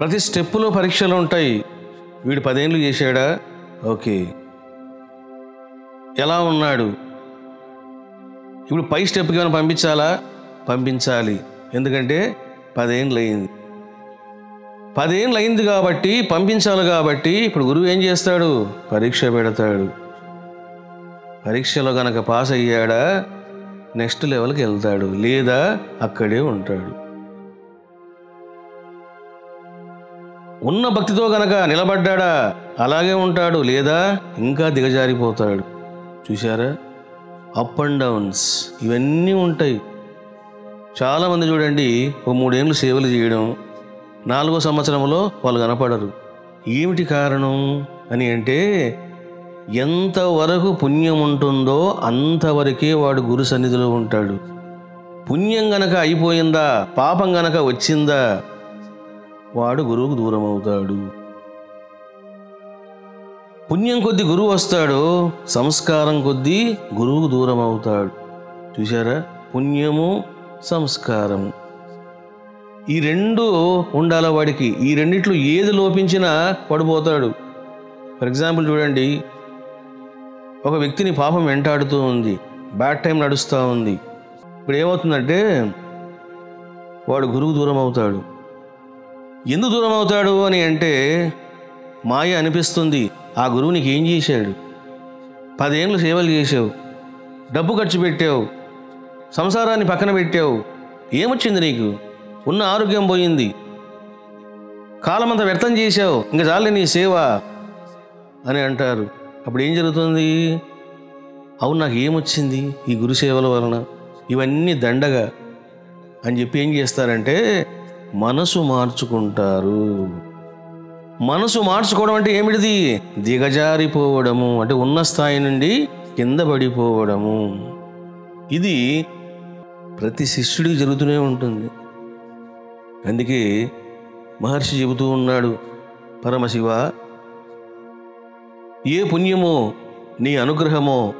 ప్రతి స్టెప్పులో పరీక్షలు ఉంటాయి. వీడు పదేళ్ళు చేశాడా? ఓకే. ఎలా ఉన్నాడు? ఇప్పుడు పై స్టెప్కి ఏమైనా పంపించాలా? పంపించాలి. ఎందుకంటే పదేళ్ళు అయింది పదేళ్ళు అయింది కాబట్టి పంపించాలి కాబట్టి ఇప్పుడు గురువు ఏం చేస్తాడు? పరీక్ష పెడతాడు. పరీక్షలో కనుక పాస్ అయ్యాడా? నెక్స్ట్ లెవెల్కి వెళ్తాడు. లేదా అక్కడే ఉంటాడు. ఉన్న భక్తితో గనక నిలబడ్డాడా? అలాగే ఉంటాడు లేదా? ఇంకా దిగజారిపోతాడు. చూశారా? Up and downs. ఇవన్నీ ఉంటాయి. చాలామంది చూడండి ఒక మూడేళ్ళు సేవలు చేయడం నాలుగో సంవత్సరంలో వాళ్ళు కనపడరు. ఏమిటి కారణం అని అంటే ఎంతవరకు పుణ్యం ఉంటుందో అంతవరకే వాడు గురు సన్నిధిలో ఉంటాడు. పుణ్యం గనక అయిపోయిందా? పాపం గనక వచ్చిందా? వాడు గురువుకు దూరం అవుతాడు పుణ్యం కొద్ది గురువు వస్తాడు సంస్కారం కొద్దీ గురువుకు దూరం అవుతాడు చూసారా పుణ్యము సంస్కారము ఈ రెండు ఉండాల వాడికి. ఈ రెండిట్లో ఏది లోపించినా పడిపోతాడు. ఫర్ ఎగ్జాంపుల్ చూడండి ఒక వ్యక్తిని పాపం వెంటాడుతూ ఉంది బ్యాడ్ టైం నడుస్తూ ఉంది. ఇప్పుడు ఏమవుతుందంటే వాడు గురువు దూరం అవుతాడు ఎందుకు దూరం అవుతాడు అని అంటే మాయ అనిపిస్తుంది. ఆ గురువు నీకు ఏం చేశాడు? పదేళ్ళు సేవలు చేసావు డబ్బు ఖర్చు పెట్టావు. సంసారాన్ని పక్కన పెట్టావు. ఏమొచ్చింది నీకు? ఉన్న ఆరోగ్యం పోయింది. కాలమంతా వ్యర్థం చేసావు ఇంకా చాలే నీ సేవ అని అంటారు. అప్పుడు ఏం జరుగుతుంది? అవును నాకు ఏమొచ్చింది ఈ గురు సేవల వలన? ఇవన్నీ దండగా అని చెప్పి ఏం చేస్తారంటే మనసు మార్చుకుంటారు. మనసు మార్చుకోవడం అంటే ఏమిటిది? దిగజారిపోవడము. అంటే ఉన్న స్థాయి నుండి కింద పడిపోవడము. ఇది ప్రతి శిష్యుడికి జరుగుతూనే ఉంటుంది. అందుకే మహర్షి చెబుతూ ఉన్నాడు పరమశివ ఏ పుణ్యమో నీ అనుగ్రహమో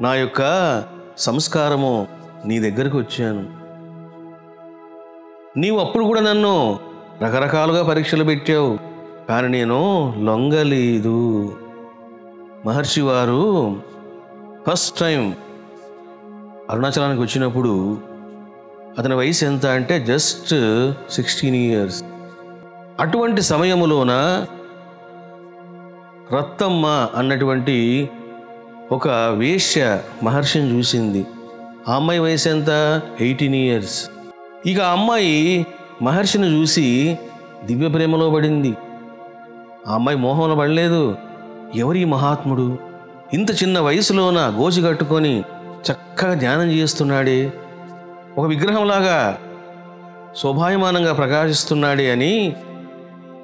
నా యొక్క సంస్కారమో నీ దగ్గరకు వచ్చాను. నీవు అప్పుడు కూడా నన్ను రకరకాలుగా పరీక్షలు పెట్టావు కానీ నేను లొంగలేదు. మహర్షి వారు ఫస్ట్ టైం అరుణాచలానికి వచ్చినప్పుడు అతని వయసు ఎంత అంటే జస్ట్ సిక్స్టీన్ ఇయర్స్. అటువంటి సమయములోన రత్తమ్మ అన్నటువంటి ఒక వేశ్య మహర్షిని చూసింది. ఆ అమ్మాయి వయసు ఎంత? Eighteen years. ఇక అమ్మాయి మహర్షిని చూసి దివ్య ప్రేమలో పడింది. ఆ అమ్మాయి మోహంలో పడలేదు. ఎవరి మహాత్ముడు ఇంత చిన్న వయసులోన గోచి కట్టుకొని చక్కగా ధ్యానం చేస్తున్నాడే. ఒక విగ్రహంలాగా శోభాయమానంగా ప్రకాశిస్తున్నాడే అని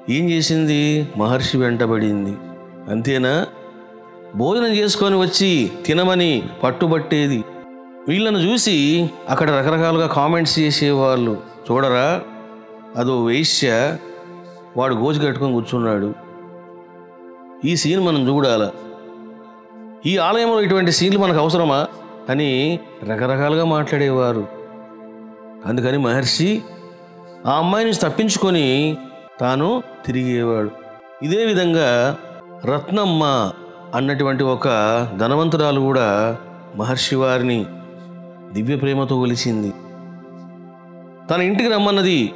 ఏం చేసింది? మహర్షి వెంటబడింది. అంతేనా? భోజనం చేసుకొని వచ్చి తినమని పట్టుబట్టేది. వీళ్ళను చూసి అక్కడ రకరకాలుగా కామెంట్స్ చేసేవాళ్ళు. చూడరా అదో వేశ్య వాడు గోజు కట్టుకొని కూర్చున్నాడు. ఈ సీన్ మనం చూడాల. ఈ ఆలయంలో ఇటువంటి సీన్లు మనకు అవసరమా? అని రకరకాలుగా మాట్లాడేవారు. అందుకని మహర్షి ఆ అమ్మాయి నుంచి తప్పించుకొని తాను తిరిగేవాడు. ఇదే విధంగా రత్నమ్మ అన్నటువంటి ఒక ధనవంతురాలు కూడా మహర్షి వారిని దివ్య ప్రేమతో కొలిచింది తన ఇంటికి రమ్మన్నది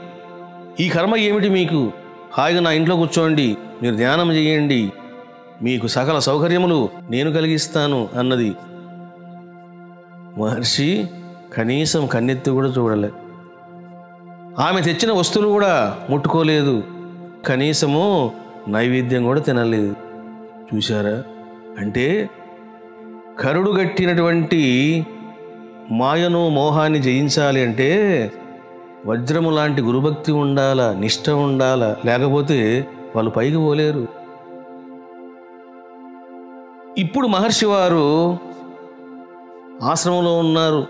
ఈ కర్మ ఏమిటి మీకు? హాయిగా నా ఇంట్లో కూర్చోండి మీరు ధ్యానం చేయండి. మీకు సకల సౌకర్యములు నేను కలిగిస్తాను అన్నది. మహర్షి కనీసం కన్నెత్తి కూడా చూడలే. ఆమె తెచ్చిన వస్తువులు కూడా ముట్టుకోలేదు. కనీసము నైవేద్యం కూడా తినలేదు. చూశారా? అంటే కరుడు గట్టినటువంటి మాయను మోహాన్ని జయించాలి అంటే వజ్రము లాంటి గురుభక్తి ఉండాలా నిష్ట ఉండాలా? లేకపోతే వాళ్ళు పైకి పోలేరు. ఇప్పుడు మహర్షి వారు ఆశ్రమంలో ఉన్నారు.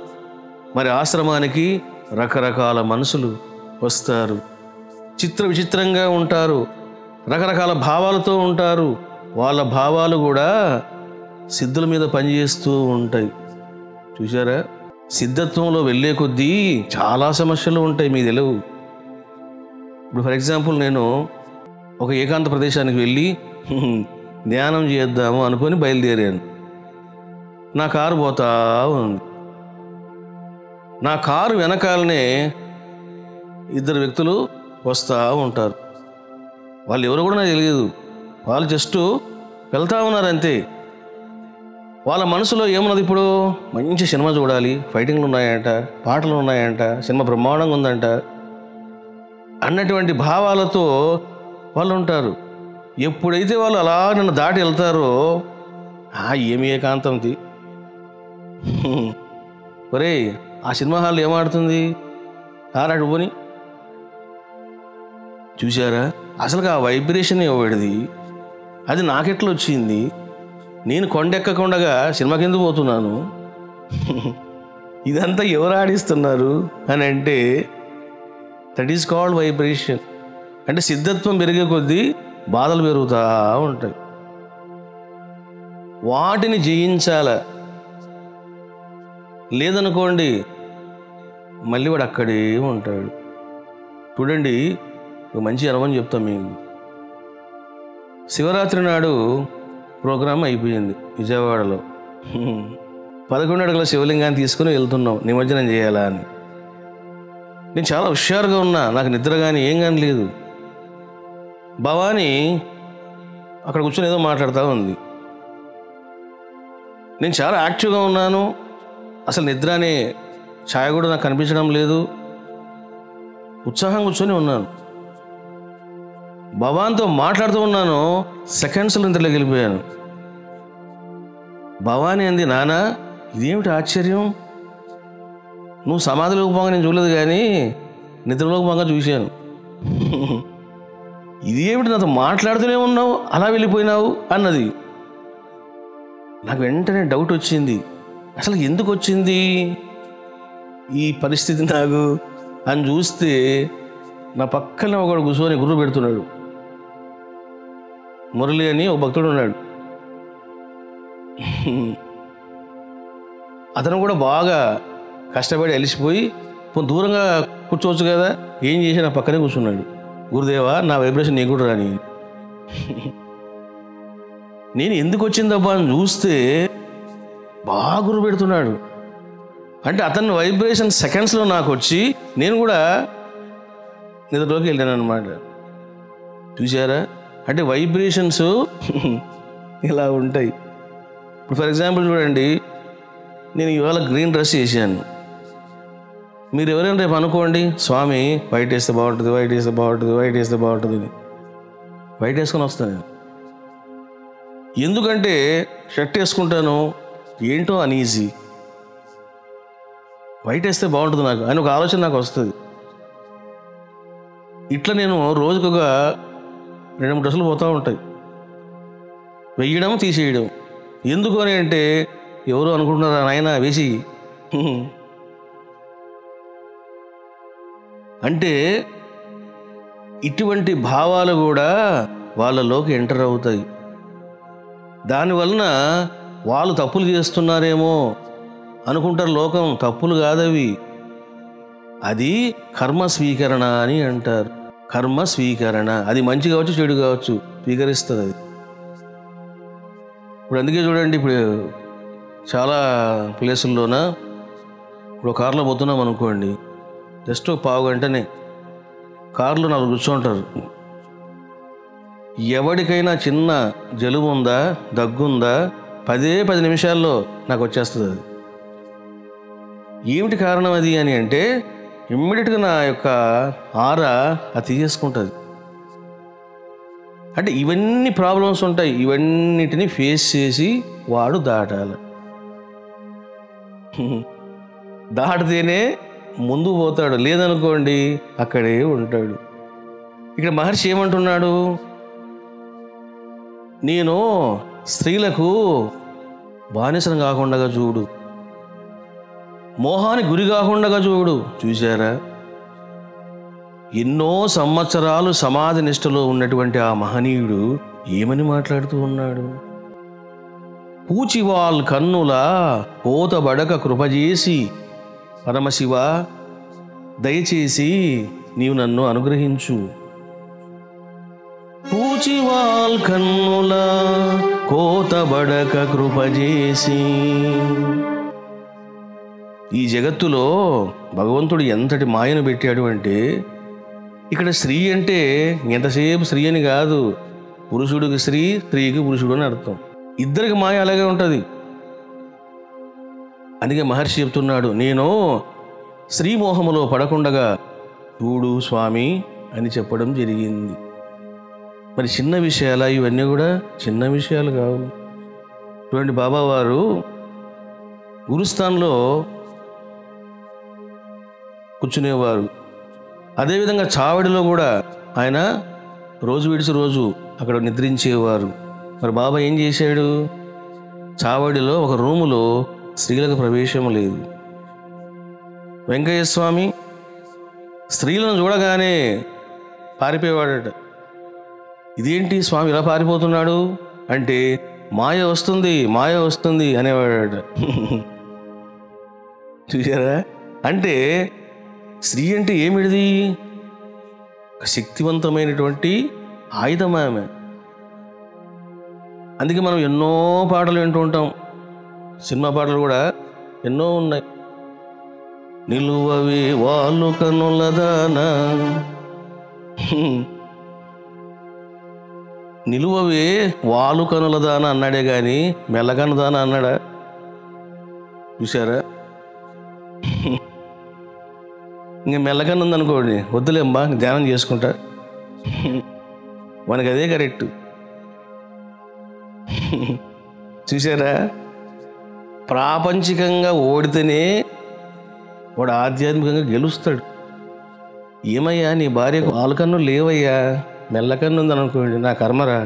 మరి ఆశ్రమానికి రకరకాల మనుషులు వస్తారు. చిత్ర విచిత్రంగా ఉంటారు. రకరకాల భావాలతో ఉంటారు. వాళ్ళ భావాలు కూడా సిద్ధుల మీద పనిచేస్తూ ఉంటాయి. చూసారా సిద్ధత్వంలో వెళ్ళే కొద్దీ చాలా సమస్యలు ఉంటాయి మీ తెలివు ఇప్పుడు ఫర్ ఎగ్జాంపుల్ నేను ఒక ఏకాంత ప్రదేశానికి వెళ్ళి ధ్యానం చేద్దాము అనుకొని బయలుదేరాను. నా కారు పోతా ఉంది. నా కారు వెనకాలనే ఇద్దరు వ్యక్తులు వస్తూ ఉంటారు. వాళ్ళు ఎవరు కూడా నాకు తెలియదు. వాళ్ళు జస్ట్ వెళ్తూ ఉన్నారు అంతే. వాళ్ళ మనసులో ఏమున్నది ఇప్పుడు? మంచి సినిమా చూడాలి. ఫైటింగ్లు ఉన్నాయంట. పాటలు ఉన్నాయంట. సినిమా బ్రహ్మాండంగా ఉందంట. అన్నటువంటి భావాలతో వాళ్ళు ఉంటారు. ఎప్పుడైతే వాళ్ళు అలా నన్ను దాటి వెళ్తారో ఆ ఏమి ఏకాంతంది? ఒరే ఆ సినిమా హాల్ ఏమాడుతుంది ఆరాడు పోని చూసారా అసలు ఆ వైబ్రేషన్ ఇవ్వబడిది అది నాకెట్లా వచ్చింది? నేను కొండెక్కకుండగా సినిమా కింద పోతున్నాను. ఇదంతా ఎవరు ఆడిస్తున్నారు అని అంటే దట్ ఈస్ కాల్డ్ వైబ్రేషన్ అంటే సిద్ధత్వం పెరిగే కొద్దీ బాధలు పెరుగుతూ ఉంటాయి. వాటిని జయించాల. లేదనుకోండి మళ్ళీ వాడు అక్కడే ఉంటాడు. చూడండి ఒక మంచి అనుభవం చెప్తాం మీకు శివరాత్రి నాడు ప్రోగ్రాం అయిపోయింది విజయవాడలో. పదకొండు అడుగుల శివలింగాన్ని తీసుకుని వెళ్తున్నాం నిమజ్జనం చేయాలా అని. నేను చాలా హుషారుగా ఉన్నా నాకు నిద్ర కానీ ఏం కానీ లేదు. భవానీ అక్కడ కూర్చొని ఏదో మాట్లాడుతూ ఉంది. నేను చాలా యాక్టివ్గా ఉన్నాను. అసలు నిద్ర అనే ఛాయ కూడా నాకు కనిపించడం లేదు. ఉత్సాహం కూర్చొని ఉన్నాను. భవాన్తో మాట్లాడుతూ ఉన్నాను. సెకండ్స్లో ఇంతలో వెళ్ళిపోయాను భవానీ అంది నానా ఇదేమిటి ఆశ్చర్యం? నువ్వు సమాధిలోకి పోగా నేను చూడలేదు కానీ నిద్రలోకి పోగా చూశాను. ఇది ఏమిటి నాతో మాట్లాడుతూనే ఉన్నావు? అలా వెళ్ళిపోయినావు? అన్నది. నాకు వెంటనే డౌట్ వచ్చింది. అసలు ఎందుకు వచ్చింది? ఈ పరిస్థితి నాకు అని చూస్తే నా పక్కన ఒకడు కూర్చొని గుర్రు పెడుతున్నాడు. మురళి అని ఒక భక్తుడు ఉన్నాడు. అతను కూడా బాగా కష్టపడి అలిసిపోయి కొంచెం దూరంగా కూర్చోవచ్చు కదా ఏం చేసి నా పక్కనే కూర్చున్నాడు. గురుదేవా నా వైబ్రేషన్ నీకు కూడా రాని. నేను ఎందుకు వచ్చిందబ్బా అని చూస్తే బాగా గురు పెడుతున్నాడు. అంటే అతని వైబ్రేషన్ సెకండ్స్లో నాకు వచ్చి నేను కూడా నిద్రలోకి వెళ్ళాను అనమాట చూసారా అంటే వైబ్రేషన్స్ ఇలా ఉంటాయి. ఇప్పుడు ఫర్ ఎగ్జాంపుల్ చూడండి నేను ఇవాళ గ్రీన్ డ్రెస్ చేశాను. మీరు ఎవరైనా రేపు అనుకోండి స్వామి వైట్ వేస్తే బాగుంటుంది వైట్ వేస్తే బాగుంటుంది వైట్ వేస్తే బాగుంటుంది వైట్ వేసుకొని వస్తాను నేను. ఎందుకంటే షర్ట్ వేసుకుంటాను ఏంటో అనీజీ వైట్ వేస్తే బాగుంటుంది నాకు అని ఒక ఆలోచన నాకు వస్తుంది. ఇట్లా నేను రోజుకొక రెండు మూడు డ్రెస్సులు పోతూ ఉంటాయి. వెయ్యడం తీసేయడం ఎందుకు అని అంటే ఎవరు అనుకుంటున్నారా నాయన వేసి? అంటే ఇటువంటి భావాలు కూడా వాళ్ళలోకి ఎంటర్ అవుతాయి. దానివలన వాళ్ళు తప్పులు చేస్తున్నారేమో అనుకుంటారు లోకం తప్పులు కాదవి. అది కర్మ స్వీకరణ అని అంటారు. కర్మ స్వీకరణ. అది మంచి కావచ్చు చెడు కావచ్చు స్వీకరిస్తుంది అది. ఇప్పుడు అందుకే చూడండి ఇప్పుడు చాలా ప్లేసుల్లోన ఇప్పుడు కారులో పోతున్నాం అనుకోండి జస్ట్ ఒక పావు గంటనే కారులో నలుగురు కూర్చుంటారు. ఎవరికైనా చిన్న జలుబు ఉందా దగ్గుందా పదే పది నిమిషాల్లో నాకు వచ్చేస్తుంది అది. ఏమిటి కారణం అది అని అంటే ఇమ్మీడియట్గా నా యొక్క ఆర అది తీసేసుకుంటుంది. అంటే ఇవన్నీ ప్రాబ్లమ్స్ ఉంటాయి. ఇవన్నిటిని ఫేస్ చేసి వాడు దాటాలి. దాటితేనే ముందు పోతాడు. లేదనుకోండి అక్కడే ఉంటాడు. ఇక్కడ మహర్షి ఏమంటున్నాడు? నేను స్త్రీలకు బానిసను కాకుండా చూడు. మోహానికి గురి కాకుండా చూడు. చూశారా? ఎన్నో సంవత్సరాలు సమాధి నిష్టలో ఉన్నటువంటి ఆ మహనీయుడు ఏమని మాట్లాడుతూ ఉన్నాడు? పూచివాల్ కన్నుల కోతబడక కృపజేసి పరమశివ దయచేసి నీవు నన్ను అనుగ్రహించు. పూచివాల్ కన్నుల కోతబడక కృపజేసి ఈ జగత్తులో భగవంతుడు ఎంతటి మాయను పెట్టాడు అంటే ఇక్కడ స్త్రీ అంటే ఎంతసేపు స్త్రీ అని కాదు పురుషుడికి స్త్రీ స్త్రీకి పురుషుడు అని అర్థం. ఇద్దరికి మాయ అలాగే ఉంటుంది. అందుకే మహర్షి చెప్తున్నాడు నేను స్త్రీ మోహములో పడకుండగా చూడు స్వామి అని చెప్పడం జరిగింది. మరి చిన్న విషయాలు? ఇవన్నీ కూడా చిన్న విషయాలు కావు. చూడండి బాబావారు గురుస్థాన్లో కూర్చునేవారు. అదేవిధంగా చావడిలో కూడా ఆయన రోజు విడిచి రోజు అక్కడ నిద్రించేవారు. మరి బాబా ఏం చేశాడు? చావడిలో ఒక రూములో స్త్రీలకు ప్రవేశం లేదు. వెంకయ్య స్వామి స్త్రీలను చూడగానే పారిపోయేవాడట. ఇదేంటి స్వామి ఇలా పారిపోతున్నాడు? అంటే మాయ వస్తుంది మాయ వస్తుంది అనేవాడట. చూసారా అంటే స్త్రీ అంటే ఏమిటిది? శక్తివంతమైనటువంటి ఆయుధం ఆమె. అందుకే మనం ఎన్నో పాటలు వింటూ ఉంటాం. సినిమా పాటలు కూడా ఎన్నో ఉన్నాయి. నిలువవి వాళ్ళు కనులదానా నిలువవి వాళ్ళు వాలు కనులదాన అన్నాడే కానీ మెల్లకనుదాన అన్నాడా? చూసారా ఇంక మెల్లగానే ఉందనుకోండి. వద్దులేమ్మా ధ్యానం చేసుకుంటా. మనకు అదే కరెక్ట్. చూసారా ప్రాపంచికంగా ఓడితేనే వాడు ఆధ్యాత్మికంగా గెలుస్తాడు. ఏమయ్యా నీ భార్యకు ఆలుకన్ను లేవయ్యా? మెల్లకన్ను ఉందనుకోండి నా కర్మరా?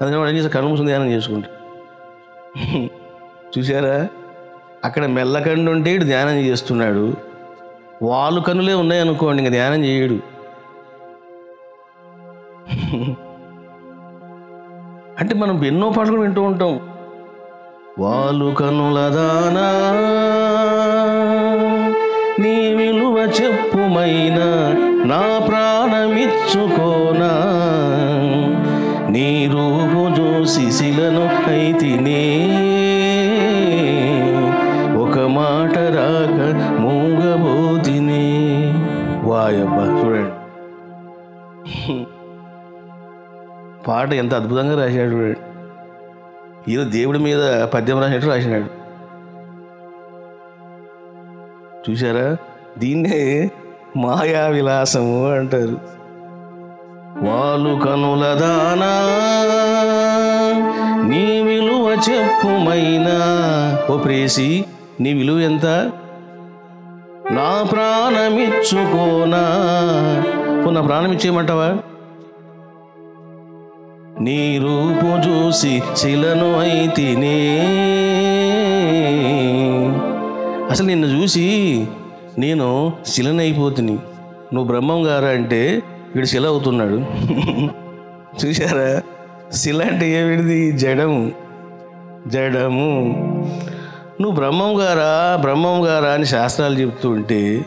అందుకని వాడు ఏం చేస్తా కన్ను ధ్యానం చేసుకుంటా చూసారా అక్కడ మెల్లకండు ఉంటే ఇటు ధ్యానం చేస్తున్నాడు. వాళ్ళు కనులే ఉన్నాయనుకోండి ఇంకా ధ్యానం చేయడు. అంటే మనం ఎన్నో పాటలు వింటూ ఉంటాం. వాళ్ళు కనుల దానా నీ విలువ చెప్పుమైనా నా ప్రాణమిచ్చుకోనా. నీ రూపు చూసి శిలను అయితినే పాట ఎంత అద్భుతంగా రాశాడు ఈయన ఏదో దేవుడి మీద పద్యం రాసినట్టు రాసినాడు. చూసారా దీన్నే మాయా విలాసము అంటారు. వాలు కనుల దానా నీ విలువ చెప్పుమైనా. ఓ ప్రేసి నీ విలువ ఎంత? నా ప్రాణమిచ్చుకోనా. నా ప్రాణం ఇచ్చేయమంటావా నీ రూపు చూసి శిలను అయితినే అసలు నిన్ను చూసి నేను శిలనైపోతుని. నువ్వు బ్రహ్మం గారా అంటే వీడు శిల అవుతున్నాడు. చూసారా శిల అంటే ఏమిటిది? జడము. జడము. నువ్వు బ్రహ్మం గారా బ్రహ్మం గారా అని శాస్త్రాలు చెప్తూ ఉంటే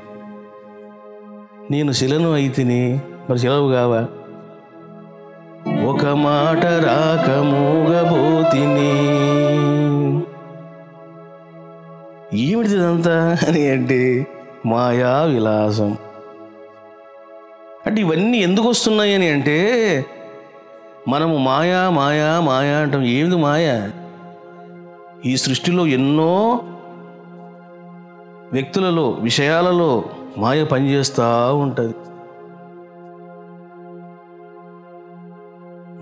నేను శిలను అయితేనే మరి శిలవు కావా? ఒక మాట రాక మూగబోతిని. ఏమిటిదంతా అని అంటే మాయా విలాసం. అంటే ఇవన్నీ ఎందుకు వస్తున్నాయి అని అంటే మనము మాయా మాయా మాయా అంటాం. ఏమిది మాయా? ఈ సృష్టిలో ఎన్నో వ్యక్తులలో విషయాలలో మాయ పనిచేస్తూ ఉంటుంది.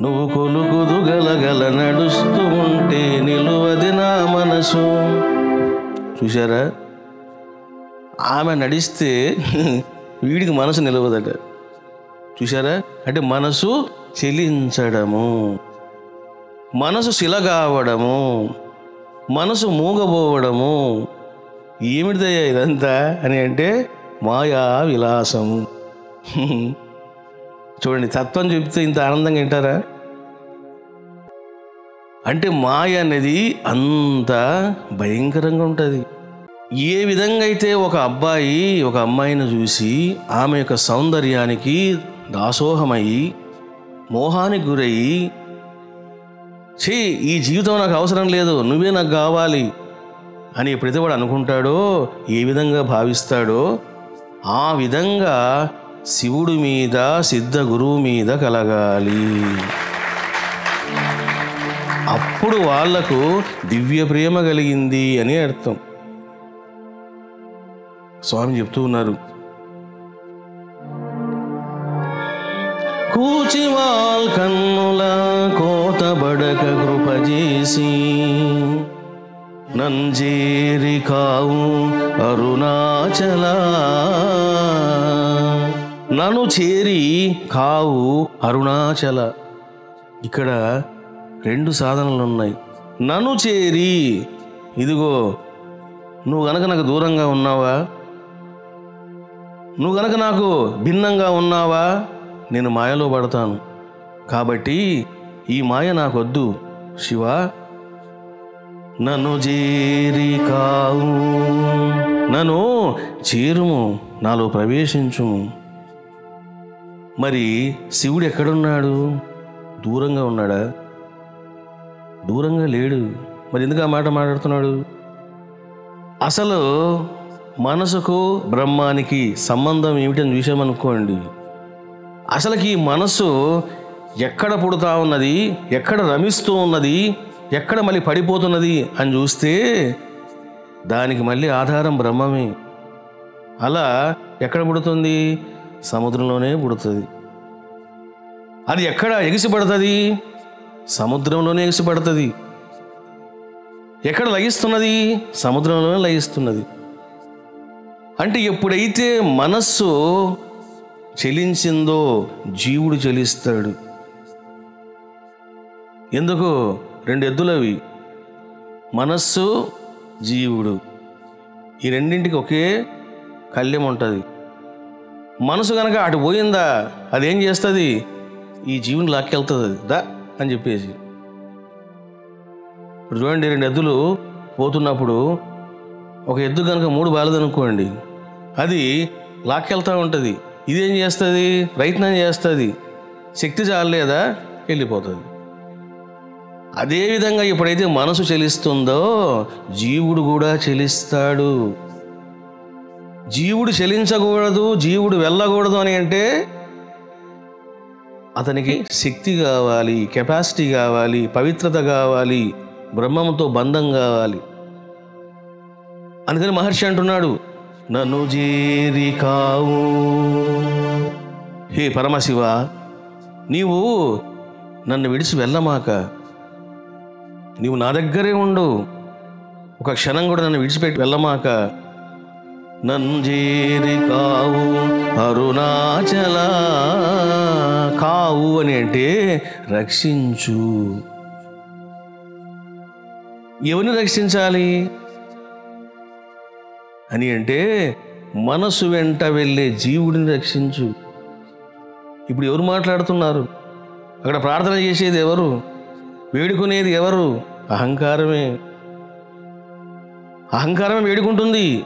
నువ్వు కొలుకుదు గలగల నడుస్తూ ఉంటే నిలువది నా మనసు. చూసారా ఆమె నడిస్తే వీడికి మనసు నిలవదట. చూసారా అంటే మనసు చెలించడము. మనసు శిల కావడము మనసు మూగబోవడము. ఏమిటిదయ్యా ఇదంతా? అని అంటే మాయా విలాసము. చూడండి తత్వం చెప్తే ఇంత ఆనందంగా వింటారా? అంటే మాయ అనేది అంత భయంకరంగా ఉంటుంది. ఏ విధంగా అయితే ఒక అబ్బాయి ఒక అమ్మాయిని చూసి ఆమె యొక్క సౌందర్యానికి దాసోహమయ్యి మోహానికి గురయ్యి ఛీ ఈ జీవితం నాకు అవసరం లేదు నువ్వే నాకు కావాలి అని ఎప్పుడైతే వాడు అనుకుంటాడో ఏ విధంగా భావిస్తాడో ఆ విధంగా శివుడి మీద సిద్ధ గురువు మీద కలగాలి. అప్పుడు వాళ్ళకు దివ్య ప్రేమ కలిగింది అని అర్థం. స్వామి చెప్తూ ఉన్నారు. కూచివాల్ కన్నుల కోతబడక కృపజేసి నంజేరి కావు అరుణాచల. నన్ను చేరి కావు అరుణాచల. ఇక్కడ రెండు సాధనలు ఉన్నాయి నన్ను చేరి ఇదిగో నువ్వు గనక నాకు దూరంగా ఉన్నావా? నువ్వు గనక నాకు భిన్నంగా ఉన్నావా? నేను మాయలో పడతాను. కాబట్టి ఈ మాయ నాకొద్దు. శివ నన్ను చేరి కావు. నన్ను చేరుము నాలో ప్రవేశించుము. మరి శివుడు ఎక్కడున్నాడు? దూరంగా ఉన్నాడా? దూరంగా లేడు. మరి ఎందుకు ఆ మాట మాట్లాడుతున్నాడు? అసలు మనసుకు బ్రహ్మానికి సంబంధం ఏమిటని చూసామనుకోండి. అసలుకి ఈ మనస్సు ఎక్కడ పుడుతా ఉన్నది? ఎక్కడ రమిస్తూ ఉన్నది? ఎక్కడ మళ్ళీ పడిపోతున్నది అని చూస్తే దానికి మళ్ళీ ఆధారం బ్రహ్మమే. అలా ఎక్కడ పుడుతుంది? సముద్రంలోనే పుడుతుంది. అది ఎక్కడ ఎగిసిపడుతుంది? సముద్రంలోనే ఎగిసిపడుతుంది. ఎక్కడ లయిస్తున్నది? సముద్రంలోనే లయిస్తున్నది. అంటే ఎప్పుడైతే మనస్సు చెలించిందో జీవుడు చెలిస్తాడు. ఎందుకు? రెండు ఎద్దులవి మనస్సు జీవుడు. ఈ రెండింటికి ఒకే కళ్యం ఉంటుంది. మనసు కనుక అటు పోయిందా అదేం చేస్తుంది? ఈ జీవుని లాక్కెళ్తుంది దా అని చెప్పేసి. ఇప్పుడు చూడండి రెండు ఎద్దులు పోతున్నప్పుడు ఒక ఎద్దు కనుక మూడు బాలదనుకోండి అది లాక్కెళ్తూ ఉంటుంది. ఇదేం చేస్తుంది? ప్రయత్నం చేస్తుంది. శక్తి చాలలేదా? వెళ్ళిపోతుంది. అదేవిధంగా ఎప్పుడైతే మనసు చెలిస్తుందో జీవుడు కూడా చెలిస్తాడు. జీవుడు చెలించకూడదు జీవుడు వెళ్ళకూడదు అని అంటే అతనికి శక్తి కావాలి కెపాసిటీ కావాలి పవిత్రత కావాలి బ్రహ్మంతో బంధం కావాలి. అందుకని మహర్షి అంటున్నాడు నన్ను చేరి కావు. హే పరమశివ నీవు నన్ను విడిచి వెళ్ళమాక. నీవు నా దగ్గరే ఉండు. ఒక క్షణం కూడా నన్ను విడిచిపెట్టి వెళ్ళమాక. నన్ను కావు అరుణాచల కావు అని అంటే రక్షించు. ఎవరిని రక్షించాలి? అని అంటే మనసు వెంట వెళ్ళే జీవుడిని రక్షించు. ఇప్పుడు ఎవరు మాట్లాడుతున్నారు? అక్కడ ప్రార్థన చేసేది ఎవరు? వేడుకునేది ఎవరు? అహంకారమే. అహంకారమే వేడుకుంటుంది.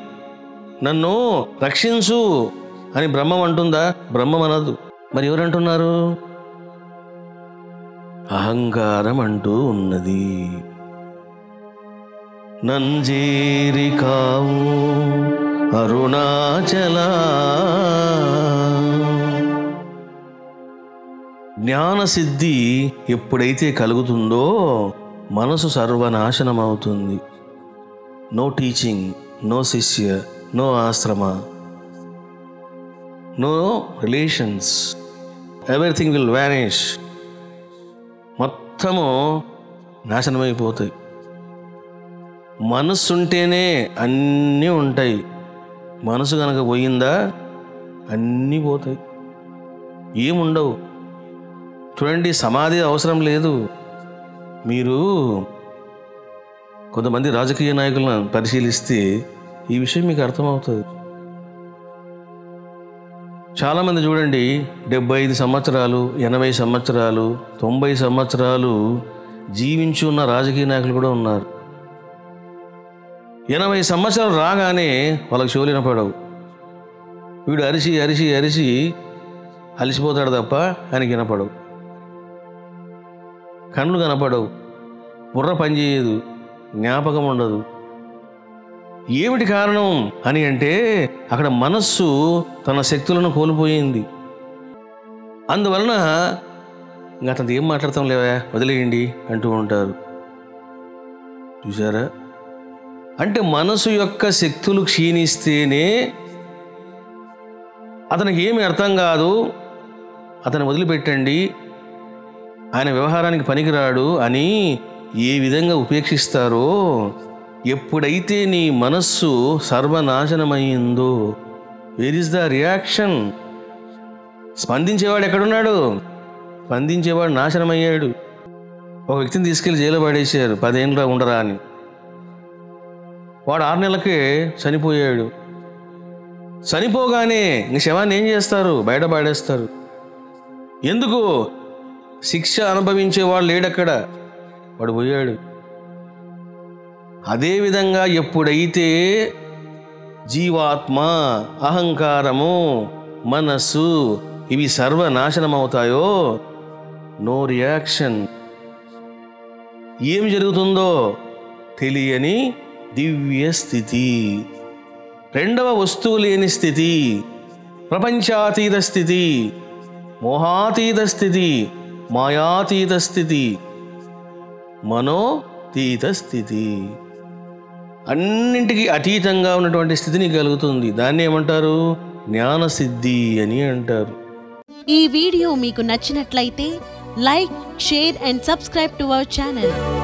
నన్ను రక్షించు అని బ్రహ్మం అంటుందా? బ్రహ్మం అనదు. మరి ఎవరంటున్నారు? అహంకారం అంటూ ఉన్నది. నంజేరి కావు అరుణాచల. జ్ఞానసిద్ధి ఎప్పుడైతే కలుగుతుందో మనసు సర్వనాశనం అవుతుంది నో టీచింగ్ నో శిష్య నో ఆశ్రమ no relations. Everything will vanish మొత్తము నాశనమైపోతాయి. మనస్సు ఉంటేనే అన్నీ ఉంటాయి. మనసు కనుక పోయిందా అన్నీ పోతాయి. ఏముండవు. చూడండి సమాధి అవసరం లేదు. మీరు కొంతమంది రాజకీయ నాయకులను పరిశీలిస్తే ఈ విషయం మీకు అర్థమవుతుంది. చాలామంది చూడండి డెబ్బై ఐదు సంవత్సరాలు ఎనభై సంవత్సరాలు తొంభై సంవత్సరాలు జీవించి ఉన్న రాజకీయ నాయకులు కూడా ఉన్నారు. ఎనభై సంవత్సరాలు రాగానే వాళ్ళకి చెవులు వినపడవు. వీడు అరిసి అరిసి అరిసి అలిసిపోతాడు తప్ప ఆయనకి వినపడవు. కళ్ళు కనపడవు. బుర్ర పనిచేయదు. జ్ఞాపకం ఉండదు. ఏమిటి కారణం అని అంటే అక్కడ మనస్సు తన శక్తులను కోల్పోయింది. అందువలన ఇంకా అతను ఏం మాట్లాడతాం లేవా? వదిలేయండి అంటూ ఉంటారు. చూసారా అంటే మనసు యొక్క శక్తులు క్షీణిస్తేనే అతనికి ఏమి అర్థం కాదు. అతను వదిలిపెట్టండి. ఆయన వ్యవహారానికి పనికిరాడు అని ఏ విధంగా ఉపేక్షిస్తారో ఎప్పుడైతే నీ మనస్సు సర్వనాశనమైందో వేర్ ఇస్ ద రియాక్షన్ స్పందించేవాడు ఎక్కడున్నాడు? స్పందించేవాడు నాశనమయ్యాడు. ఒక వ్యక్తిని తీసుకెళ్ళి జైలు పడేశారు. పదేళ్ళ ఉండరా అని. వాడు ఆరు నెలలకే చనిపోయాడు. చనిపోగానే ఇంక శవాన్ని ఏం చేస్తారు? బయట పాడేస్తారు. ఎందుకు? శిక్ష అనుభవించే వాడు లేడక్కడ. వాడు పోయాడు. అదేవిధంగా ఎప్పుడైతే జీవాత్మ అహంకారము మనస్సు ఇవి సర్వనాశనమవుతాయో నో రియాక్షన్. ఏం జరుగుతుందో తెలియని దివ్య స్థితి. రెండవ వస్తువు లేని స్థితి ప్రపంచాతీత స్థితి మోహాతీత స్థితి మాయాతీత స్థితి మనోతీత స్థితి. అన్నింటికి అతీతంగా ఉన్నటువంటి స్థితిని కలుగుతుంది. దాన్ని ఏమంటారు? జ్ఞానసిద్ధి అని అంటారు. ఈ వీడియో మీకు నచ్చినట్లయితే like share and subscribe to our channel.